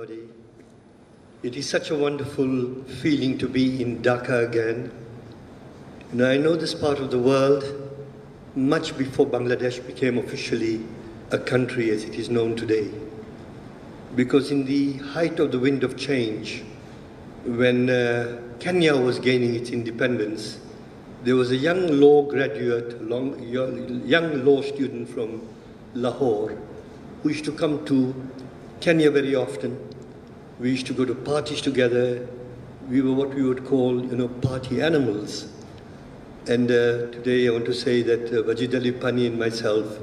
everybody. It is such a wonderful feeling to be in Dhaka again. And I know this part of the world much before Bangladesh became officially a country as it is known today. Because in the height of the wind of change, when uh, Kenya was gaining its independence, there was a young law graduate, long, young law student from Lahore, who used to come to Kenya very often. We used to go to parties together. We were what we would call, you know, party animals. And uh, today I want to say that uh, Wajid Ali Pani and myself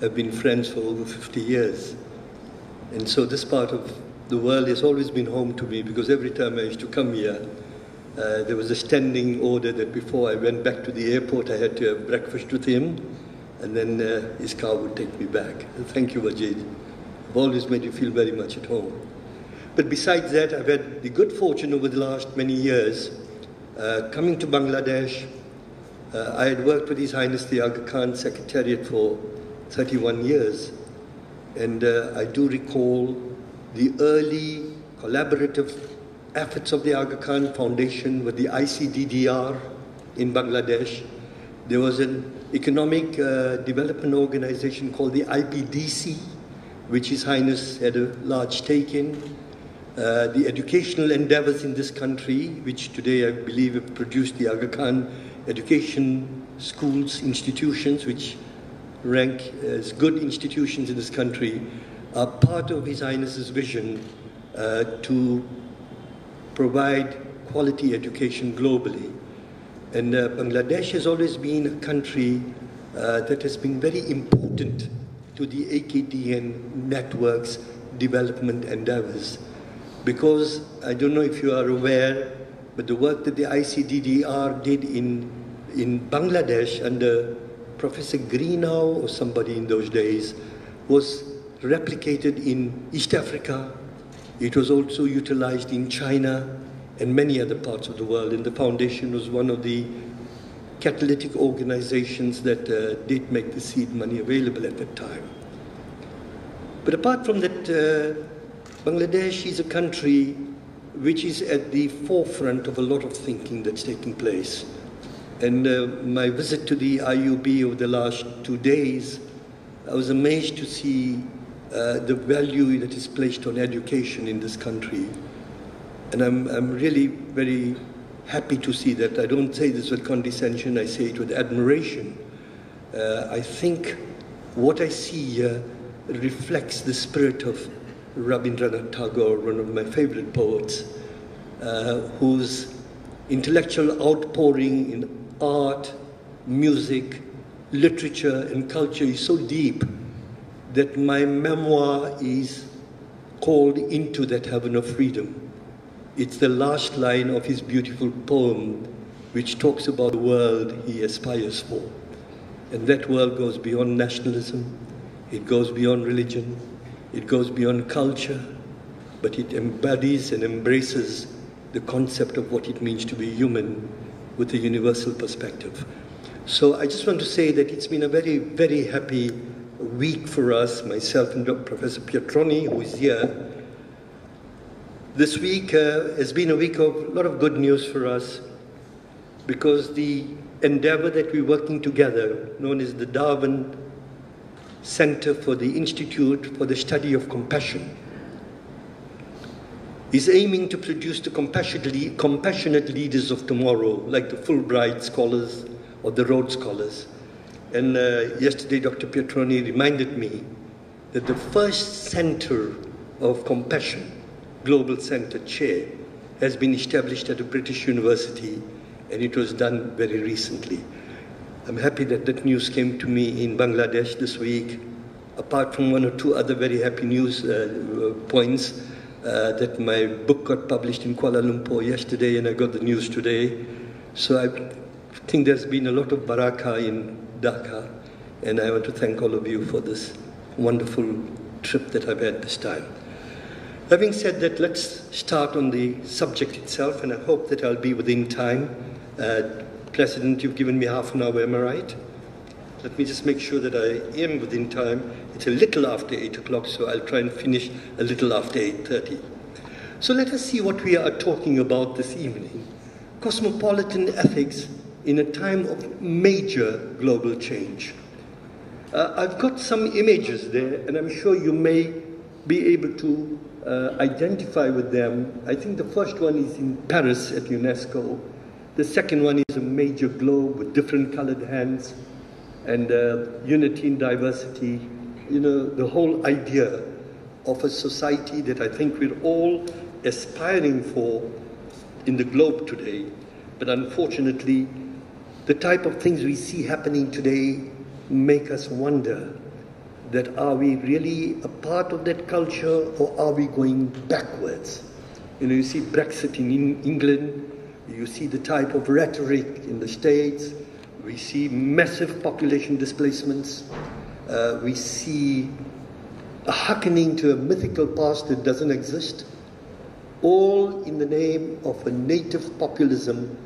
have been friends for over 50 years. And so this part of the world has always been home to me because every time I used to come here, uh, there was a standing order that before I went back to the airport, I had to have breakfast with him, and then uh, his car would take me back. And thank you, Wajid. I've always made you feel very much at home. But besides that, I've had the good fortune over the last many years uh, coming to Bangladesh. Uh, I had worked with His Highness the Aga Khan Secretariat for 31 years, and uh, I do recall the early collaborative efforts of the Aga Khan Foundation with the ICDDR in Bangladesh. There was an economic uh, development organization called the IPDC, which His Highness had a large stake in. Uh, the educational endeavors in this country, which today I believe have produced the Aga Khan education schools, institutions, which rank as good institutions in this country, are part of His Highness's vision uh, to provide quality education globally. And uh, Bangladesh has always been a country uh, that has been very important to the AKDN network's development endeavors. Because I don't know if you are aware, but the work that the ICDDR did in, in Bangladesh under Professor Greenough or somebody in those days was replicated in East Africa. It was also utilized in China and many other parts of the world. And the foundation was one of the catalytic organizations that uh, did make the seed money available at that time. But apart from that, uh, Bangladesh is a country which is at the forefront of a lot of thinking that's taking place. And uh, my visit to the IUB over the last two days, I was amazed to see uh, the value that is placed on education in this country. And I'm, I'm really very happy to see that. I don't say this with condescension, I say it with admiration. Uh, I think what I see here reflects the spirit of Rabindranath Tagore, one of my favorite poets, uh, whose intellectual outpouring in art, music, literature, and culture is so deep that my memoir is called Into That Heaven of Freedom. It's the last line of his beautiful poem, which talks about the world he aspires for. And that world goes beyond nationalism, it goes beyond religion, it goes beyond culture, but it embodies and embraces the concept of what it means to be human with a universal perspective. So I just want to say that it's been a very, very happy week for us, myself and Professor Pietroni, who is here. This week uh, has been a week of a lot of good news for us because the endeavor that we're working together, known as the Darwin Center for the Institute for the Study of Compassion, is aiming to produce the compassionate, compassionate leaders of tomorrow, like the Fulbright scholars or the Rhodes scholars. And uh, yesterday, Dr. Pietroni reminded me that the first center of compassion, Global Center Chair, has been established at a British university, and it was done very recently. I'm happy that that news came to me in Bangladesh this week, apart from one or two other very happy news uh, points. Uh, that my book got published in Kuala Lumpur yesterday, and I got the news today. So I think there's been a lot of baraka in Dhaka, and I want to thank all of you for this wonderful trip that I've had this time. Having said that, let's start on the subject itself, and I hope that I'll be within time. Uh, President, you've given me half an hour, am I right? Let me just make sure that I am within time. It's a little after 8 o'clock, so I'll try and finish a little after 8.30. So let us see what we are talking about this evening. Cosmopolitan ethics in a time of major global change. Uh, I've got some images there, and I'm sure you may be able to uh, identify with them. I think the first one is in Paris at UNESCO. The second one is a major globe with different colored hands and uh, unity in diversity. You know, the whole idea of a society that I think we're all aspiring for in the globe today. But unfortunately, the type of things we see happening today make us wonder that are we really a part of that culture or are we going backwards? You know, you see Brexit in England, you see the type of rhetoric in the States, we see massive population displacements, uh, we see a hearkening to a mythical past that doesn't exist, all in the name of a native populism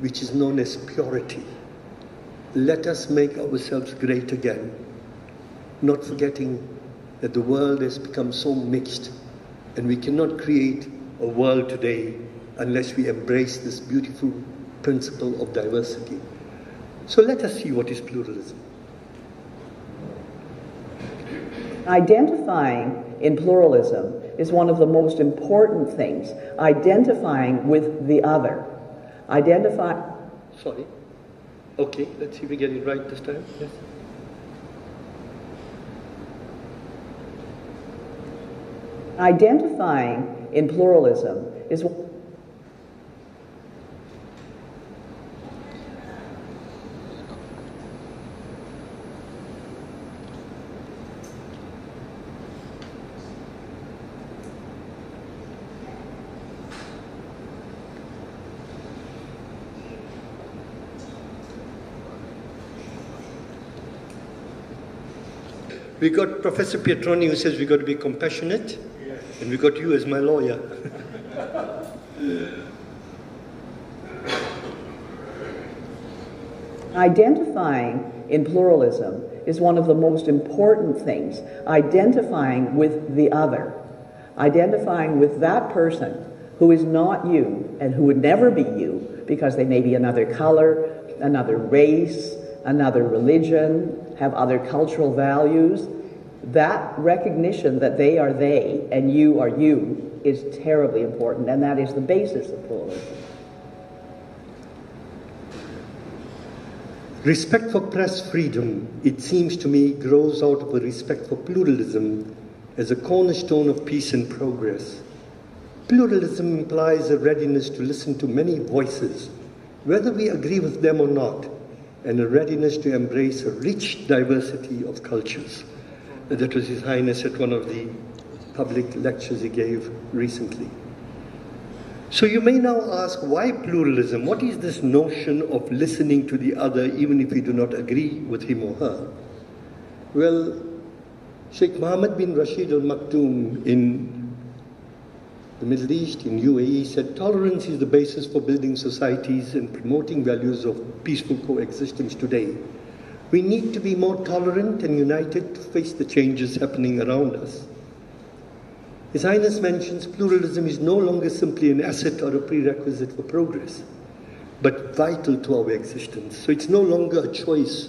which is known as purity. Let us make ourselves great again, not forgetting that the world has become so mixed and we cannot create a world today unless we embrace this beautiful principle of diversity. So let us see what is pluralism. Identifying in pluralism is one of the most important things. Identifying with the other. Identify. Sorry. Okay, let's see if we get it right this time. Yes. Identifying in pluralism is We got Professor Pietroni who says we got to be compassionate, yes. and we got you as my lawyer. Identifying in pluralism is one of the most important things. Identifying with the other, identifying with that person who is not you and who would never be you because they may be another color, another race, another religion, have other cultural values, that recognition that they are they and you are you is terribly important, and that is the basis of pluralism. Respect for press freedom, it seems to me, grows out of a respect for pluralism as a cornerstone of peace and progress. Pluralism implies a readiness to listen to many voices, whether we agree with them or not and a readiness to embrace a rich diversity of cultures. That was His Highness at one of the public lectures he gave recently. So you may now ask, why pluralism? What is this notion of listening to the other even if we do not agree with him or her? Well, Sheikh Mohammed bin Rashid al Maktoum in the Middle East, in UAE, said tolerance is the basis for building societies and promoting values of peaceful coexistence today. We need to be more tolerant and united to face the changes happening around us. His Highness mentions pluralism is no longer simply an asset or a prerequisite for progress, but vital to our existence. So it's no longer a choice.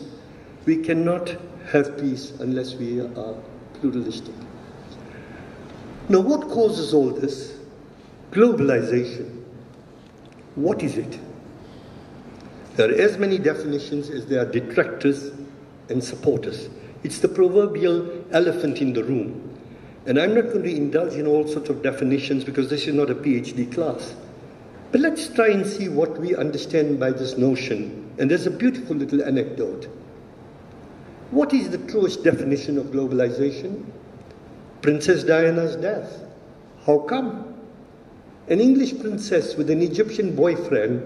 We cannot have peace unless we are pluralistic. Now, what causes all this? Globalization. What is it? There are as many definitions as there are detractors and supporters. It's the proverbial elephant in the room. And I'm not going to indulge in all sorts of definitions because this is not a PhD class. But let's try and see what we understand by this notion. And there's a beautiful little anecdote. What is the truest definition of globalization? Princess Diana's death. How come? An English princess with an Egyptian boyfriend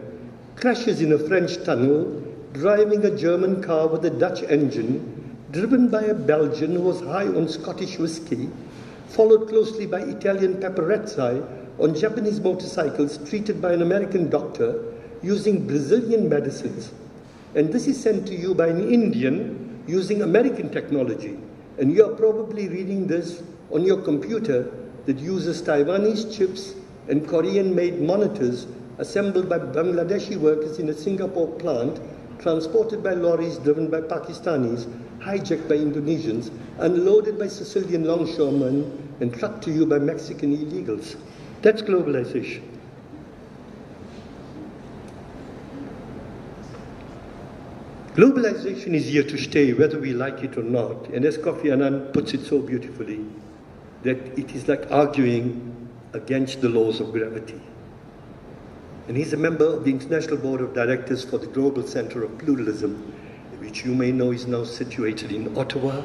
crashes in a French tunnel driving a German car with a Dutch engine, driven by a Belgian who was high on Scottish whiskey, followed closely by Italian paparazzi on Japanese motorcycles treated by an American doctor using Brazilian medicines. And this is sent to you by an Indian using American technology. And you are probably reading this on your computer that uses Taiwanese chips and Korean made monitors assembled by Bangladeshi workers in a Singapore plant, transported by lorries driven by Pakistanis, hijacked by Indonesians, unloaded by Sicilian longshoremen, and trucked to you by Mexican illegals. That's globalization. Globalization is here to stay, whether we like it or not. And as Kofi Annan puts it so beautifully, that it is like arguing against the laws of gravity. And he's a member of the International Board of Directors for the Global Center of Pluralism, which you may know is now situated in Ottawa,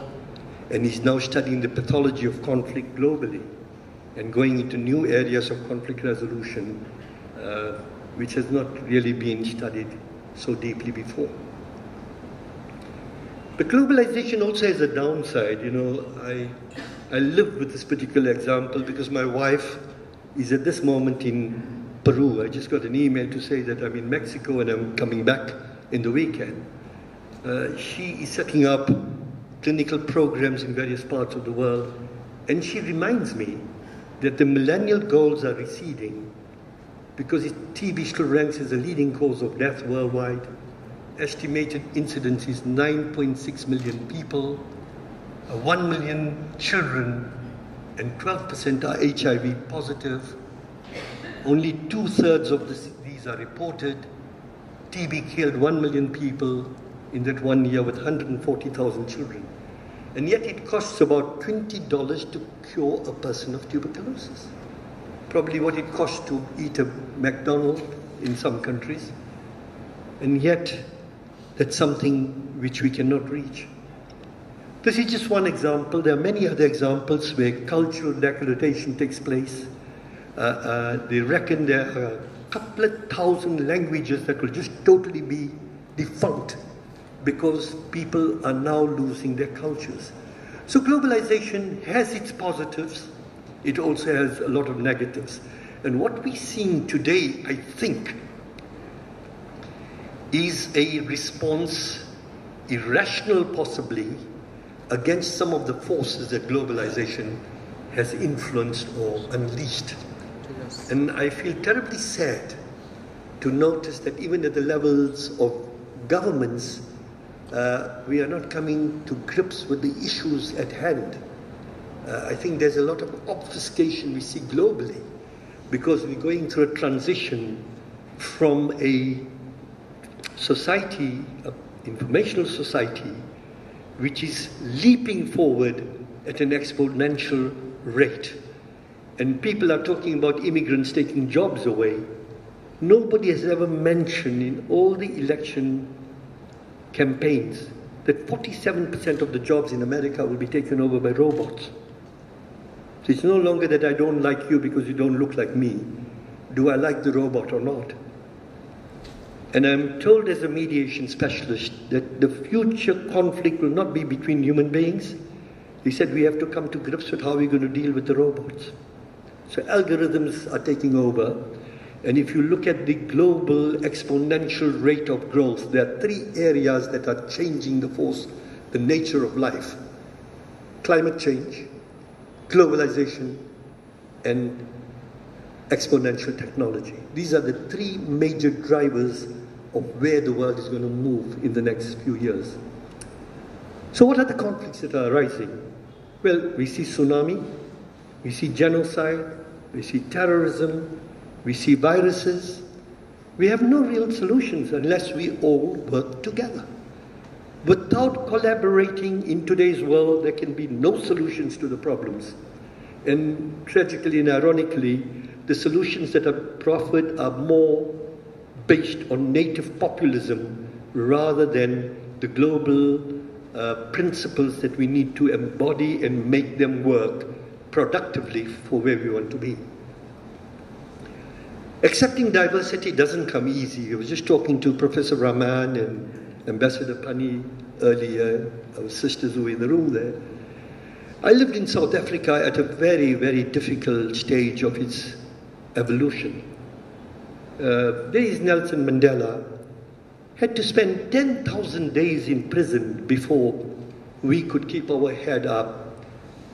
and he's now studying the pathology of conflict globally and going into new areas of conflict resolution, uh, which has not really been studied so deeply before. But globalization also has a downside. You know, I, I live with this particular example because my wife is at this moment in Peru. I just got an email to say that I'm in Mexico and I'm coming back in the weekend. Uh, she is setting up clinical programs in various parts of the world, and she reminds me that the millennial goals are receding because TB still ranks as the leading cause of death worldwide. Estimated incidence is 9.6 million people, uh, 1 million children, and 12% are HIV positive. Only two thirds of this, these are reported. TB killed 1 million people in that one year with 140,000 children. And yet it costs about $20 to cure a person of tuberculosis. Probably what it costs to eat a McDonald's in some countries. And yet, that's something which we cannot reach. This is just one example. There are many other examples where cultural degradation takes place. Uh, uh, they reckon there are a couple of thousand languages that will just totally be defunct because people are now losing their cultures. So globalization has its positives, it also has a lot of negatives. And what we're seeing today, I think, is a response, irrational possibly, against some of the forces that globalization has influenced or unleashed. And I feel terribly sad to notice that even at the levels of governments, uh, we are not coming to grips with the issues at hand. Uh, I think there's a lot of obfuscation we see globally because we're going through a transition from a society, an informational society, which is leaping forward at an exponential rate. And people are talking about immigrants taking jobs away. Nobody has ever mentioned in all the election campaigns that 47% of the jobs in America will be taken over by robots. So it's no longer that I don't like you because you don't look like me. Do I like the robot or not? And I'm told as a mediation specialist that the future conflict will not be between human beings. He said we have to come to grips with how we're going to deal with the robots. So algorithms are taking over. And if you look at the global exponential rate of growth, there are three areas that are changing the force, the nature of life climate change, globalization, and exponential technology. These are the three major drivers of where the world is going to move in the next few years. So, what are the conflicts that are arising? Well, we see tsunami, we see genocide, we see terrorism, we see viruses. We have no real solutions unless we all work together. Without collaborating in today's world, there can be no solutions to the problems. And tragically and ironically, the solutions that are proffered are more based on native populism rather than the global uh, principles that we need to embody and make them work productively for where we want to be. Accepting diversity doesn't come easy. I was just talking to Professor Rahman and Ambassador Pani earlier, our sisters who were in the room there. I lived in South Africa at a very, very difficult stage of its evolution. Uh, there is Nelson Mandela had to spend 10,000 days in prison before we could keep our head up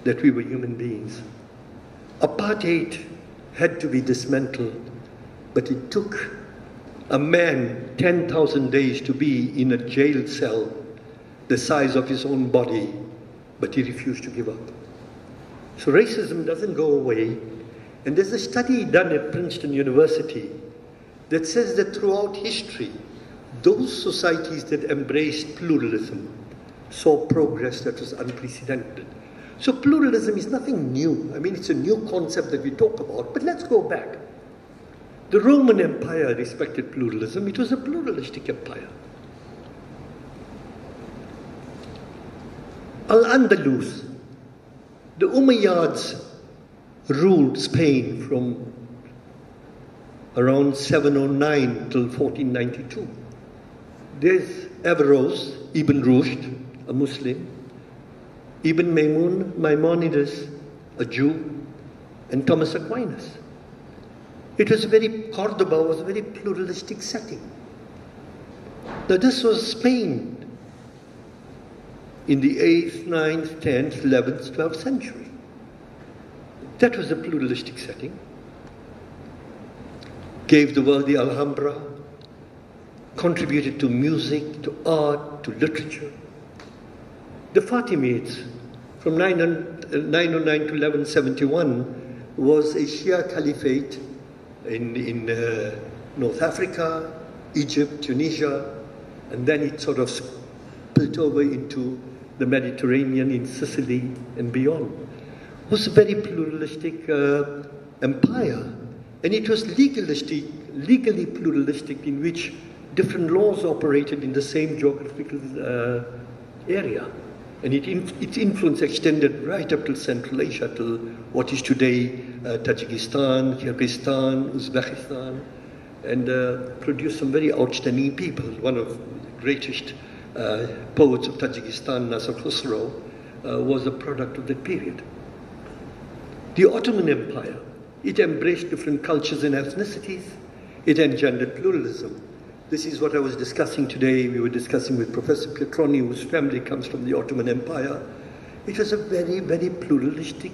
that we were human beings. Apartheid had to be dismantled, but it took a man 10,000 days to be in a jail cell the size of his own body, but he refused to give up. So racism doesn't go away. And there's a study done at Princeton University that says that throughout history, those societies that embraced pluralism saw progress that was unprecedented. So pluralism is nothing new. I mean, it's a new concept that we talk about, but let's go back. The Roman Empire respected pluralism. It was a pluralistic empire. Al-Andalus, the Umayyads ruled Spain from around 709 till 1492. There's Averroes, Ibn Rushd, a Muslim, Ibn Maymun, Maimonides, a Jew, and Thomas Aquinas. It was a very, Cordoba was a very pluralistic setting. Now this was Spain in the 8th, 9th, 10th, 11th, 12th century. That was a pluralistic setting. Gave the world the Alhambra, contributed to music, to art, to literature. The Fatimids, from 909 to 1171, was a Shia caliphate in, in uh, North Africa, Egypt, Tunisia, and then it sort of spilled over into the Mediterranean, in Sicily, and beyond. It was a very pluralistic uh, empire, and it was legalistic, legally pluralistic, in which different laws operated in the same geographical uh, area. And it its influence extended right up to Central Asia, to what is today uh, Tajikistan, Kyrgyzstan, Uzbekistan, and uh, produced some very outstanding people. One of the greatest uh, poets of Tajikistan, Nasser Khusro, uh, was a product of that period. The Ottoman Empire, it embraced different cultures and ethnicities. It engendered pluralism. This is what I was discussing today. We were discussing with Professor Pietroni, whose family comes from the Ottoman Empire. It was a very, very pluralistic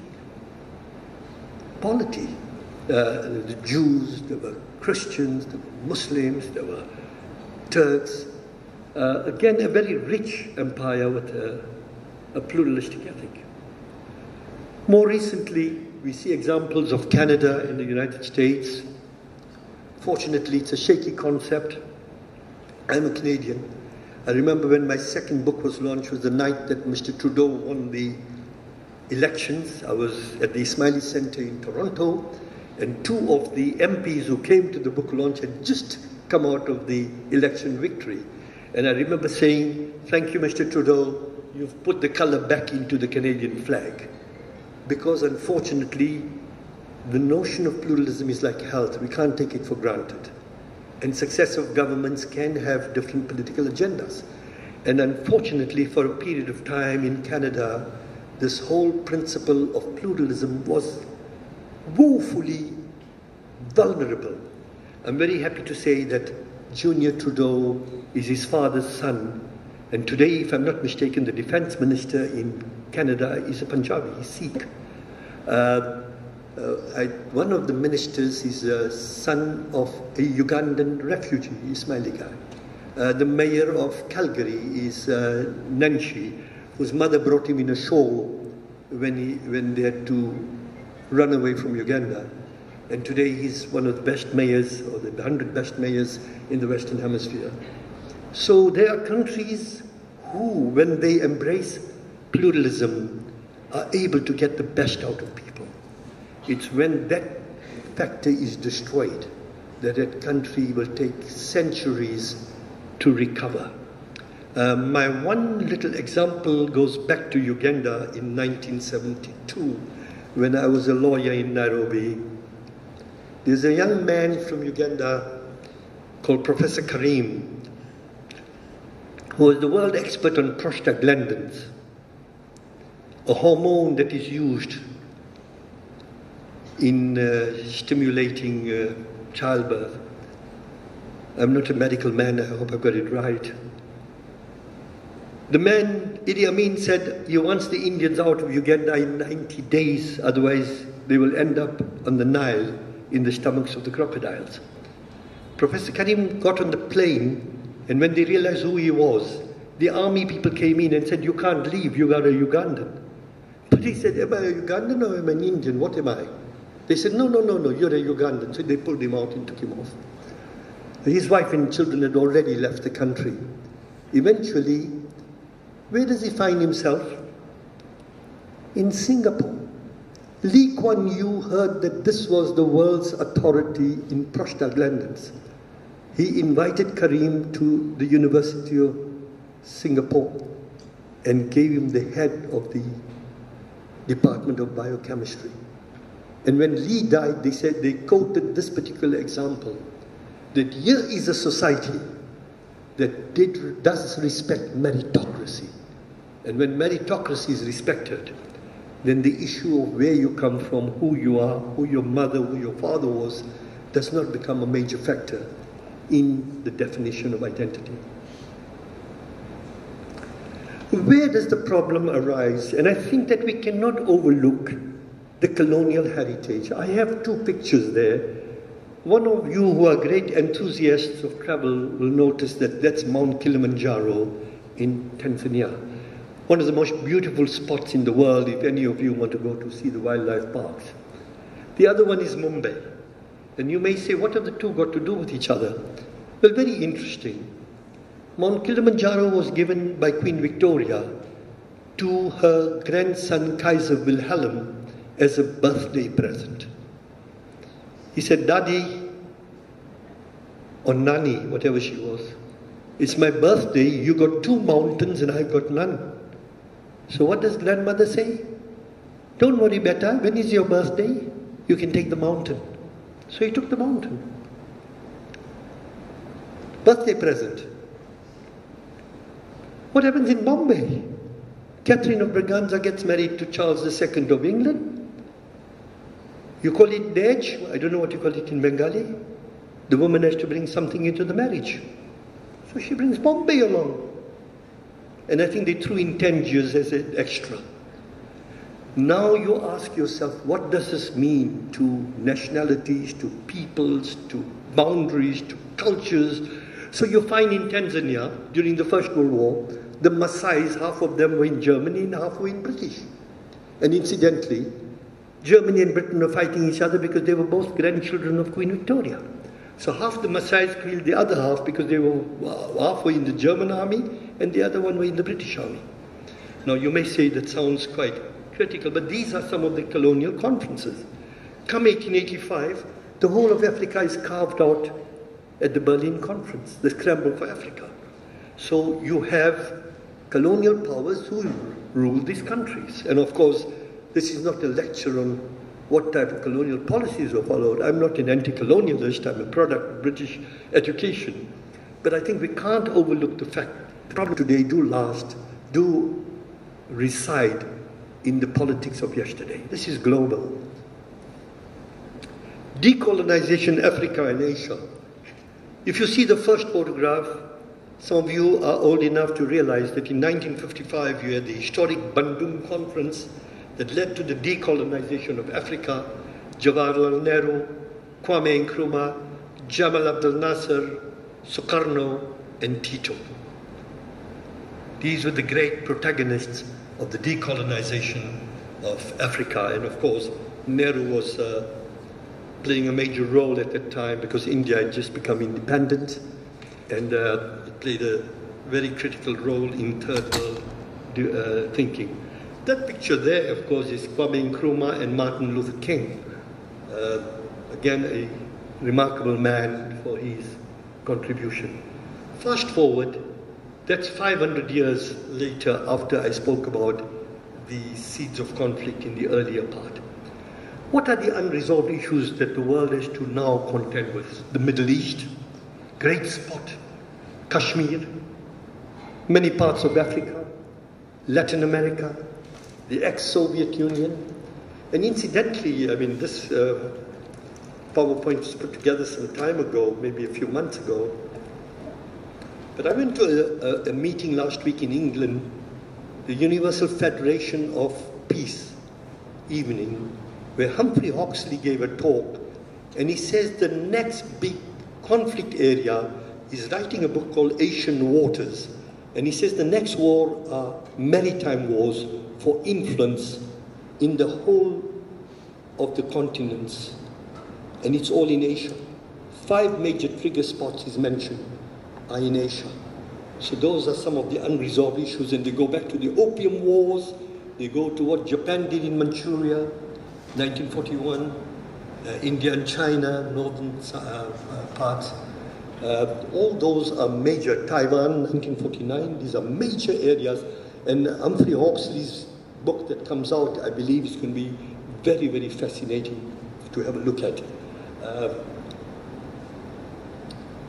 polity. Uh, the Jews, there were Christians, there were Muslims, there were Turks. Uh, again, a very rich empire with a, a pluralistic ethic. More recently, we see examples of Canada and the United States. Fortunately, it's a shaky concept. I'm a Canadian. I remember when my second book was launched was the night that Mr. Trudeau won the elections. I was at the Ismaili Center in Toronto, and two of the MPs who came to the book launch had just come out of the election victory. And I remember saying, Thank you, Mr. Trudeau, you've put the color back into the Canadian flag. Because unfortunately, the notion of pluralism is like health, we can't take it for granted and successive governments can have different political agendas. And unfortunately, for a period of time in Canada, this whole principle of pluralism was woefully vulnerable. I'm very happy to say that Junior Trudeau is his father's son. And today, if I'm not mistaken, the defense minister in Canada is a Punjabi, he's Sikh. Uh, uh, I, one of the ministers is a son of a Ugandan refugee, Ismaili guy. Uh, the mayor of Calgary is uh, Nenshi, whose mother brought him in a shawl when, he, when they had to run away from Uganda. And today he's one of the best mayors, or the 100 best mayors in the Western Hemisphere. So there are countries who, when they embrace pluralism, are able to get the best out of people. It's when that factor is destroyed that that country will take centuries to recover. Uh, my one little example goes back to Uganda in 1972 when I was a lawyer in Nairobi. There's a young man from Uganda called Professor Karim who was the world expert on prostaglandins, a hormone that is used in uh, stimulating uh, childbirth. I'm not a medical man, I hope I got it right. The man, Idi Amin, said he wants the Indians out of Uganda in 90 days, otherwise they will end up on the Nile. in the stomachs of the crocodiles. Professor Karim got on the plane, and when they realized who he was, the army people came in and said, You can't leave, you are a Ugandan. But he said, Am I a Ugandan or am I an Indian? What am I? They said, No, no, no, no, you're a Ugandan. So they pulled him out and took him off. His wife and children had already left the country. Eventually, where does he find himself? In Singapore. Lee Kuan Yew heard that this was the world's authority in prostaglandins. He invited Karim to the University of Singapore and gave him the head of the Department of Biochemistry. And when Lee died, they said they quoted this particular example that here is a society that did, does respect meritocracy. And when meritocracy is respected, then the issue of where you come from, who you are, who your mother, who your father was, does not become a major factor in the definition of identity. Where does the problem arise? And I think that we cannot overlook the colonial heritage. I have two pictures there. One of you who are great enthusiasts of travel will notice that that's Mount Kilimanjaro in Tanzania one of the most beautiful spots in the world if any of you want to go to see the wildlife parks. The other one is Mumbai. And you may say, what have the two got to do with each other? Well, very interesting. Mount Kilimanjaro was given by Queen Victoria to her grandson Kaiser Wilhelm as a birthday present. He said, Daddy, or Nani, whatever she was, it's my birthday, you got two mountains and I've got none. So what does grandmother say? Don't worry, Beta, when is your birthday? You can take the mountain. So he took the mountain. Birthday present. What happens in Bombay? Catherine of Braganza gets married to Charles II of England. You call it Dej? I don't know what you call it in Bengali. The woman has to bring something into the marriage. So she brings Bombay along. And I think they threw in 10 years as an extra. Now you ask yourself, what does this mean to nationalities, to peoples, to boundaries, to cultures? So you find in Tanzania, during the First World War, the Maasai's, half of them were in Germany and half were in British. And incidentally, Germany and Britain were fighting each other because they were both grandchildren of Queen Victoria. So half the Maasai's killed the other half because they were uh, half were in the German army and the other one were in the British army. Now you may say that sounds quite critical, but these are some of the colonial conferences. Come 1885, the whole of Africa is carved out at the Berlin Conference, the scramble for Africa. So you have colonial powers who rule these countries. And of course, this is not a lecture on what type of colonial policies were followed. I'm not an anti-colonialist, I'm a product of British education. But I think we can't overlook the fact the problems today do last, do reside in the politics of yesterday. This is global. Decolonization Africa and Asia. If you see the first photograph, some of you are old enough to realize that in 1955 you had the historic Bandung Conference that led to the decolonization of Africa, Jawaharlal Nehru, Kwame Nkrumah, Jamal Abdel Nasser, Sukarno, and Tito. These were the great protagonists of the decolonization of Africa, and of course, Nehru was uh, playing a major role at that time because India had just become independent and uh, played a very critical role in third world uh, thinking. That picture there, of course, is Kwame Nkrumah and Martin Luther King. Uh, again, a remarkable man for his contribution. Fast forward, that's 500 years later after I spoke about the seeds of conflict in the earlier part. What are the unresolved issues that the world has to now contend with? The Middle East, great spot, Kashmir, many parts of Africa, Latin America, the ex-Soviet Union. And incidentally, I mean, this uh, PowerPoint was put together some time ago, maybe a few months ago. But I went to a, a, a meeting last week in England, the Universal Federation of Peace evening, where Humphrey Hawksley gave a talk And he says the next big conflict area is writing a book called Asian Waters. And he says the next war are maritime wars for influence in the whole of the continents. And it's all in Asia. Five major trigger spots he's mentioned are in Asia. So those are some of the unresolved issues, and they go back to the Opium Wars, they go to what Japan did in Manchuria, 1941, uh, India and China, northern uh, uh, parts. Uh, all those are major. Taiwan, 1949, these are major areas. And Humphrey Hawksley's book that comes out, I believe, is going to be very, very fascinating to have a look at. Uh,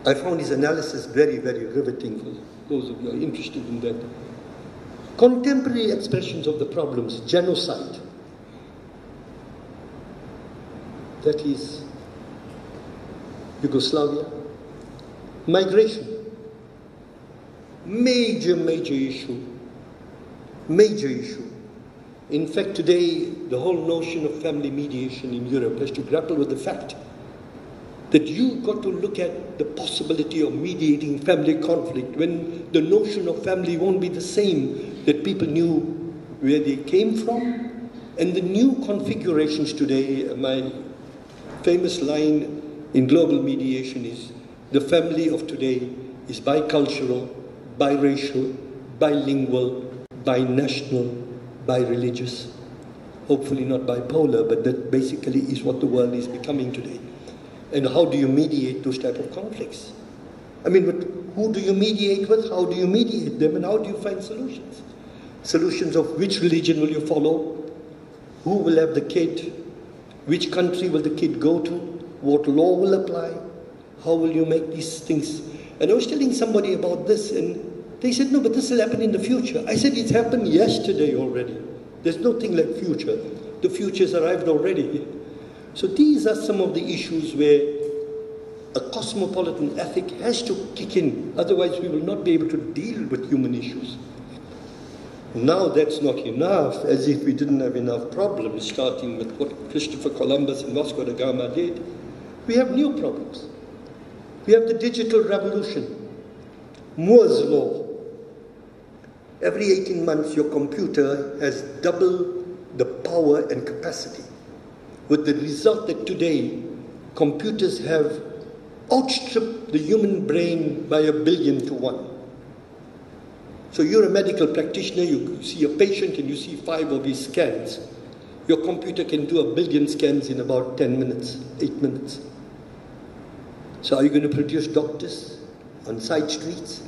I found his analysis very, very riveting for those of you who are interested in that. Contemporary expressions of the problems, genocide. That is Yugoslavia. Migration. Major, major issue. Major issue. In fact, today, the whole notion of family mediation in Europe has to grapple with the fact that you've got to look at the possibility of mediating family conflict when the notion of family won't be the same that people knew where they came from. And the new configurations today, my famous line in global mediation is the family of today is bicultural, biracial, bilingual, binational, bireligious. Hopefully not bipolar, but that basically is what the world is becoming today. And how do you mediate those type of conflicts? I mean, but who do you mediate with? How do you mediate them? And how do you find solutions? Solutions of which religion will you follow? Who will have the kid? Which country will the kid go to? What law will apply? How will you make these things? And I was telling somebody about this, and they said, No, but this will happen in the future. I said, It's happened yesterday already. There's nothing like future. The future's arrived already. So these are some of the issues where a cosmopolitan ethic has to kick in, otherwise, we will not be able to deal with human issues. Now that's not enough, as if we didn't have enough problems, starting with what Christopher Columbus and Vasco da Gama did. We have new problems. We have the digital revolution, Moore's law. Every 18 months, your computer has double the power and capacity with the result that today computers have outstripped the human brain by a billion to one. So you're a medical practitioner, you see a patient and you see five of his scans. Your computer can do a billion scans in about 10 minutes, 8 minutes. So are you going to produce doctors on side streets?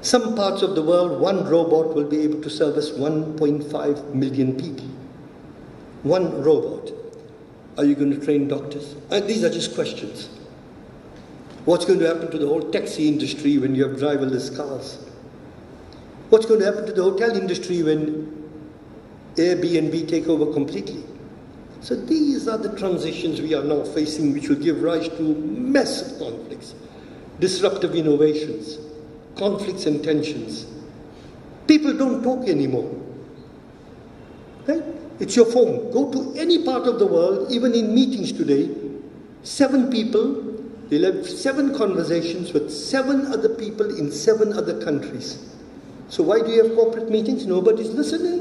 Some parts of the world, one robot will be able to service 1.5 million people. One robot. Are you going to train doctors? And these are just questions. What's going to happen to the whole taxi industry when you have driverless cars? What's going to happen to the hotel industry when Airbnb take over completely? So these are the transitions we are now facing, which will give rise to massive conflicts, disruptive innovations, conflicts and tensions. People don't talk anymore. Right? It's your phone. Go to any part of the world, even in meetings today, seven people, they'll have seven conversations with seven other people in seven other countries. So why do you have corporate meetings? Nobody's listening.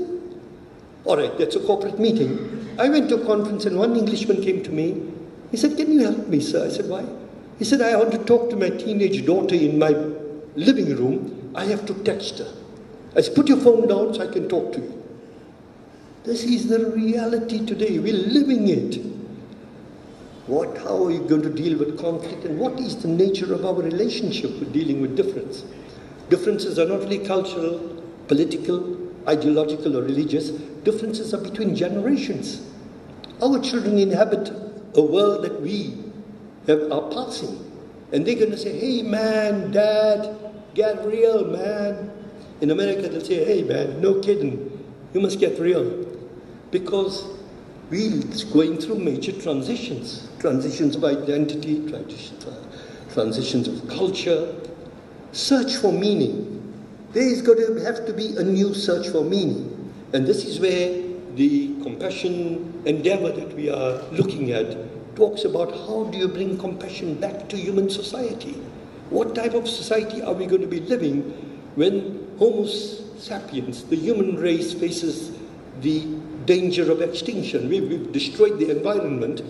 All right, that's a corporate meeting. I went to a conference and one Englishman came to me. He said, Can you help me, sir? I said, Why? He said, I want to talk to my teenage daughter in my living room. I have to text her. I said, Put your phone down so I can talk to you. This is the reality today. We're living it. What, how are you going to deal with conflict and what is the nature of our relationship with dealing with difference? Differences are not only cultural, political, ideological, or religious, differences are between generations. Our children inhabit a world that we have, are passing. And they're going to say, hey man, dad, get real, man. In America, they'll say, hey man, no kidding, you must get real because we're going through major transitions transitions of identity, transitions of culture. Search for meaning. There is going to have to be a new search for meaning. And this is where the compassion endeavor that we are looking at talks about how do you bring compassion back to human society? What type of society are we going to be living when Homo sapiens, the human race, faces the danger of extinction? We've, we've destroyed the environment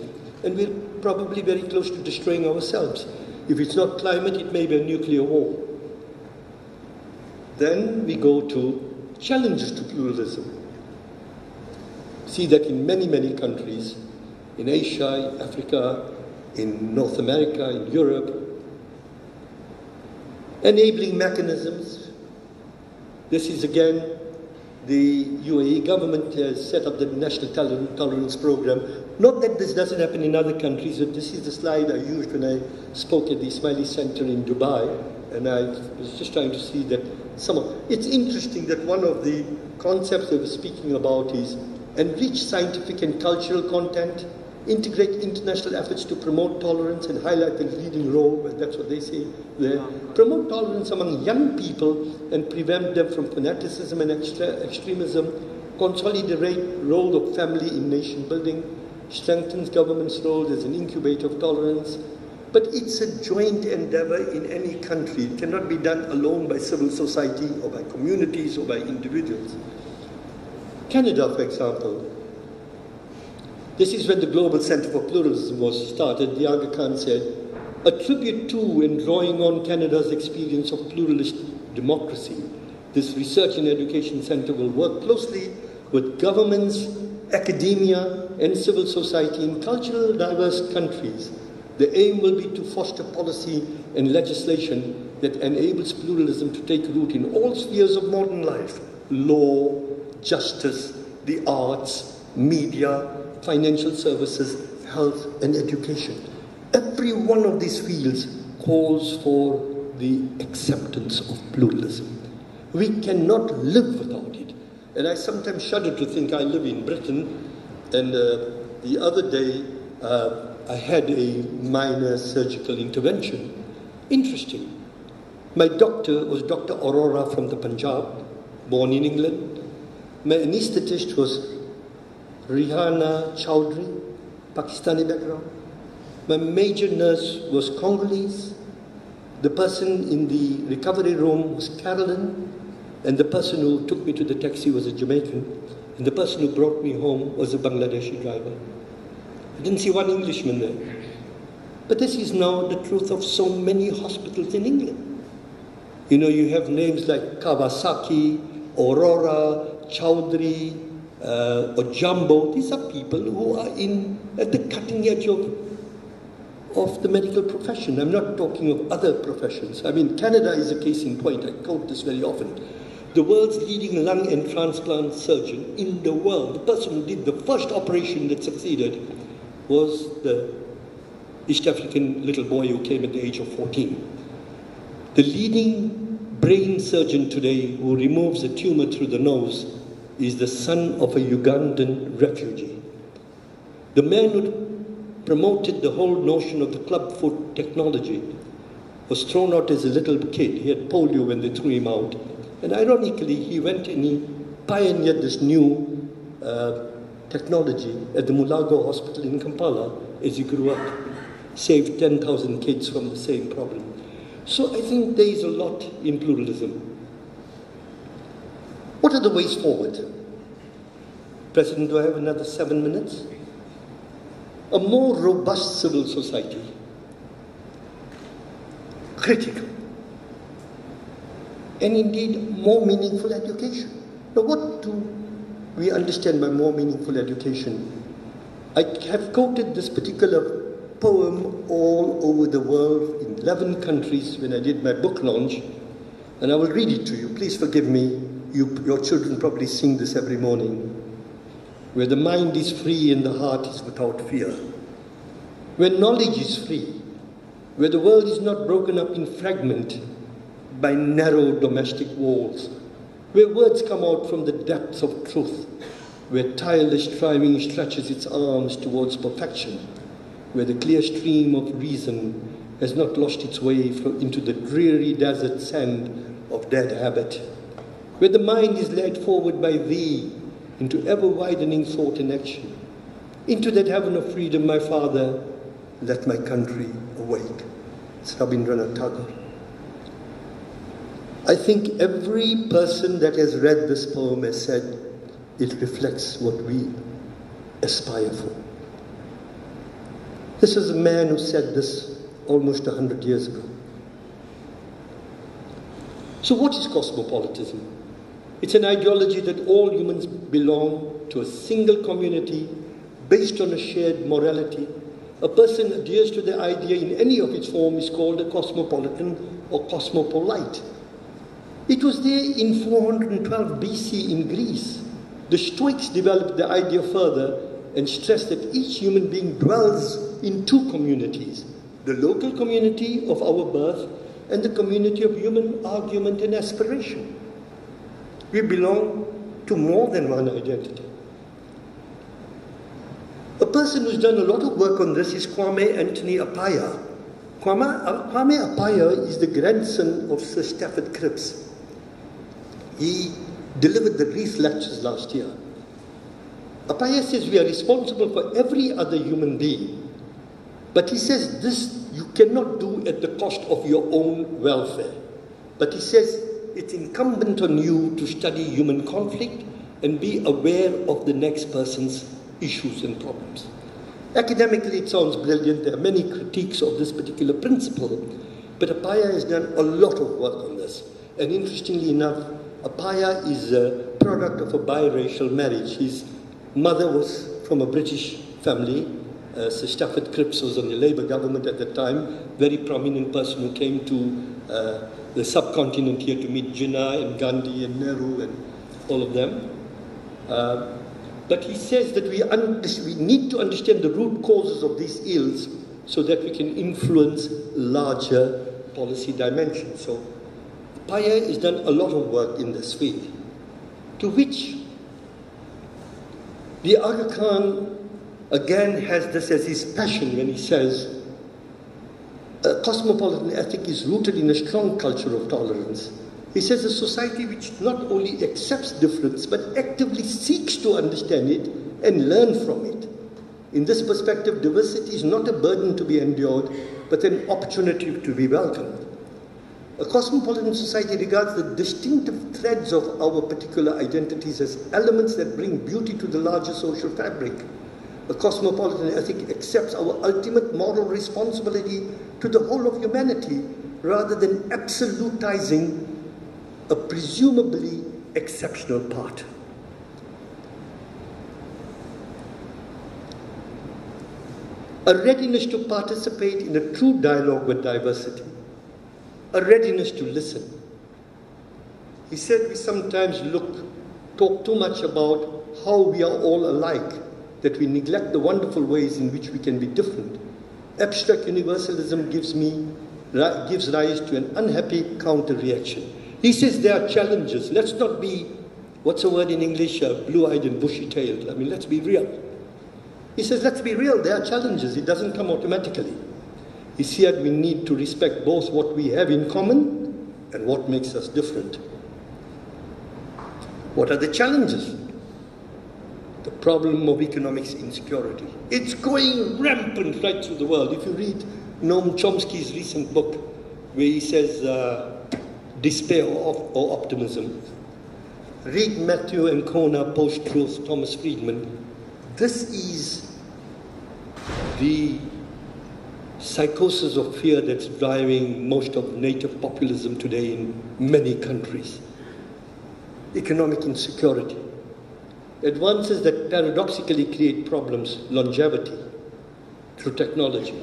and we're probably very close to destroying ourselves. If it's not climate, it may be a nuclear war. Then we go to challenges to pluralism. See that in many, many countries, in Asia, Africa, in North America, in Europe, enabling mechanisms. This is again the UAE government has set up the National Tolerance Program. Not that this doesn't happen in other countries, but this is the slide I used when I spoke at the Ismaili Center in Dubai, and I was just trying to see that some of it's interesting that one of the concepts they were speaking about is enrich scientific and cultural content, integrate international efforts to promote tolerance and highlight the leading role, that's what they say there, promote tolerance among young people and prevent them from fanaticism and extra, extremism, consolidate role of family in nation building, strengthens government's role as an incubator of tolerance, but it's a joint endeavor in any country. It cannot be done alone by civil society or by communities or by individuals. Canada, for example, this is when the Global Center for Pluralism was started. The Aga Khan said, a tribute to and drawing on Canada's experience of pluralist democracy, this research and education center will work closely with governments, academia, and civil society in cultural diverse countries the aim will be to foster policy and legislation that enables pluralism to take root in all spheres of modern life law, justice, the arts, media, financial services, health, and education. Every one of these fields calls for the acceptance of pluralism. We cannot live without it. And I sometimes shudder to think I live in Britain, and uh, the other day, uh, I had a minor surgical intervention. Interesting. My doctor was Dr. Arora from the Punjab, born in England. My anesthetist was Rihana Chowdhury, Pakistani background. My major nurse was Congolese. The person in the recovery room was Carolyn. And the person who took me to the taxi was a Jamaican. And the person who brought me home was a Bangladeshi driver. I didn't see one Englishman there. But this is now the truth of so many hospitals in England. You know, you have names like Kawasaki, Arora, Chowdhury, uh, or Jumbo. These are people who are in at the cutting edge of, of the medical profession. I'm not talking of other professions. I mean, Canada is a case in point. I quote this very often. The world's leading lung and transplant surgeon in the world, the person who did the first operation that succeeded, was the East African little boy who came at the age of 14. The leading brain surgeon today who removes a tumor through the nose is the son of a Ugandan refugee. The man who promoted the whole notion of the clubfoot technology was thrown out as a little kid. He had polio when they threw him out. And ironically, he went and he pioneered this new uh, technology at the Mulago Hospital in Kampala as he grew up, saved 10,000 kids from the same problem. So I think there is a lot in pluralism. What are the ways forward? President, do I have another seven minutes? A more robust civil society. Critical. And indeed, more meaningful education. Now, what do we understand by more meaningful education. I have quoted this particular poem all over the world in 11 countries when I did my book launch, and I will read it to you. Please forgive me. You, your children probably sing this every morning. Where the mind is free and the heart is without fear. Where knowledge is free. Where the world is not broken up in fragment by narrow domestic walls where words come out from the depths of truth, where tireless striving stretches its arms towards perfection, where the clear stream of reason has not lost its way into the dreary desert sand of dead habit, where the mind is led forward by thee into ever widening thought and action, into that heaven of freedom, my Father, let my country awake. It's Tagore. I think every person that has read this poem has said it reflects what we aspire for. This is a man who said this almost a hundred years ago. So, what is cosmopolitanism? It's an ideology that all humans belong to a single community based on a shared morality. A person adheres to the idea in any of its form is called a cosmopolitan or cosmopolite. It was there in 412 BC in Greece. The Stoics developed the idea further and stressed that each human being dwells in two communities the local community of our birth and the community of human argument and aspiration. We belong to more than one identity. A person who's done a lot of work on this is Kwame Anthony Appiah. Kwame, uh, Kwame Appiah is the grandson of Sir Stafford Cripps. He delivered the Reith lectures last year. Appiah says we are responsible for every other human being. But he says this you cannot do at the cost of your own welfare. But he says it's incumbent on you to study human conflict and be aware of the next person's issues and problems. Academically, it sounds brilliant. There are many critiques of this particular principle, but Appiah has done a lot of work on this. And interestingly enough, Appiah is a product of a biracial marriage. His mother was from a British family. Uh, Sir Stafford Cripps was on the Labour government at the time, very prominent person who came to uh, the subcontinent here to meet Jinnah and Gandhi and Nehru and all of them. Uh, but he says that we, we need to understand the root causes of these ills so that we can influence larger policy dimensions. So Appiah has done a lot of work in this field, to which the Aga Khan again has this as his passion when he says, a cosmopolitan ethic is rooted in a strong culture of tolerance. He says a society which not only accepts difference but actively seeks to understand it and learn from it. In this perspective, diversity is not a burden to be endured, but an opportunity to be welcomed. A cosmopolitan society regards the distinctive threads of our particular identities as elements that bring beauty to the larger social fabric. A cosmopolitan ethic accepts our ultimate moral responsibility to the whole of humanity rather than absolutizing a presumably exceptional part. A readiness to participate in a true dialogue with diversity a readiness to listen. He said we sometimes look, talk too much about how we are all alike, that we neglect the wonderful ways in which we can be different. Abstract universalism gives me gives rise to an unhappy counter reaction. He says there are challenges. Let's not be, what's the word in English, uh, blue-eyed and bushy-tailed. I mean, let's be real. He says, let's be real. There are challenges. It doesn't come automatically. He said we need to respect both what we have in common and what makes us different. What are the challenges? The problem of economic insecurity. It's going rampant right through the world. If you read Noam Chomsky's recent book, where he says uh, despair or, or optimism, read Matthew d'Ancona post truth Thomas Friedman. This is the psychosis of fear that's driving most of native populism today in many countries. Economic insecurity. Advances that paradoxically create problems, longevity through technology.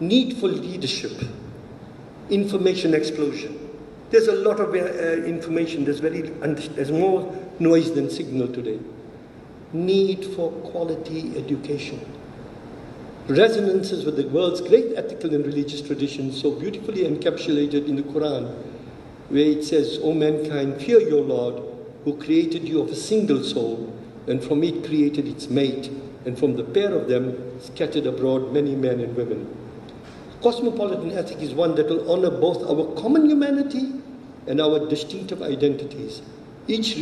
Need for leadership, information explosion. There's a lot of uh information, there's, very, there's more noise than signal today. Need for quality education resonances with the world's great ethical and religious traditions, so beautifully encapsulated in the Quran, where it says, O mankind, fear your Lord, who created you of a single soul, and from it created its mate, and from the pair of them scattered abroad many men and women. Cosmopolitan ethic is one that will honor both our common humanity and our distinctive identities, each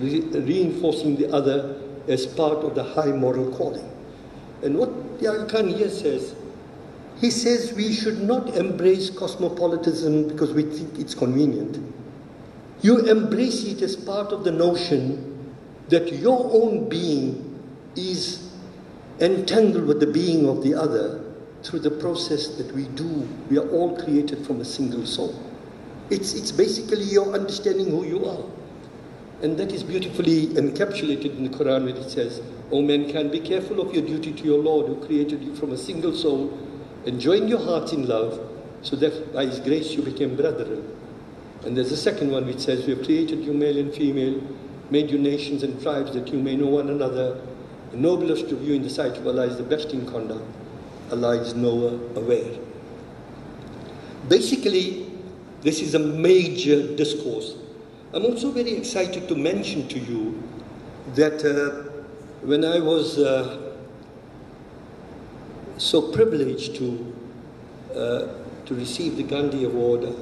re- reinforcing the other as part of the high moral calling. And what Aga says, He says we should not embrace cosmopolitanism because we think it's convenient. You embrace it as part of the notion that your own being is entangled with the being of the other through the process that we do. We are all created from a single soul. It's, it's basically your understanding who you are. And that is beautifully encapsulated in the Quran where it says, O mankind, be careful of your duty to your Lord who created you from a single soul and join your hearts in love so that by his grace you became brethren. And there's a second one which says, We have created you male and female, made you nations and tribes that you may know one another. The noblest of you in the sight of Allah is the best in conduct. Allah is knower, aware. Basically, this is a major discourse. I'm also very excited to mention to you that uh, when I was uh, so privileged to, uh, to receive the Gandhi Award, uh,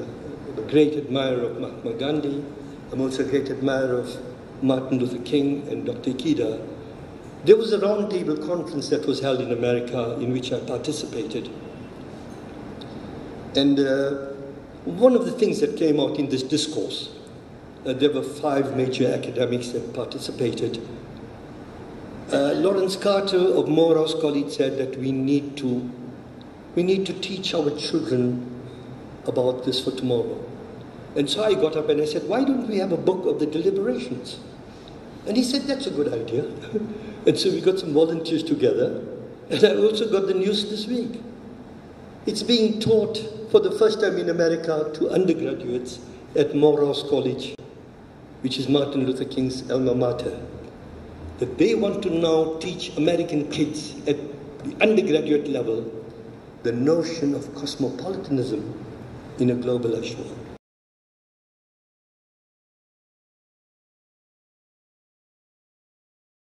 a great admirer of Mahatma Gandhi, I'm also a great admirer of Martin Luther King and Dr. Ikeda. There was a roundtable conference that was held in America in which I participated. And uh, one of the things that came out in this discourse, uh, there were five major academics that participated. Uh, Lawrence Carter of Morehouse College said that we need to we need to teach our children about this for tomorrow. And so I got up and I said, why don't we have a book of the deliberations? And he said, that's a good idea. and so we got some volunteers together. And I also got the news this week. It's being taught for the first time in America to undergraduates at Morehouse College, which is Martin Luther King's alma mater. That they want to now teach American kids at the undergraduate level the notion of cosmopolitanism in a globalized world.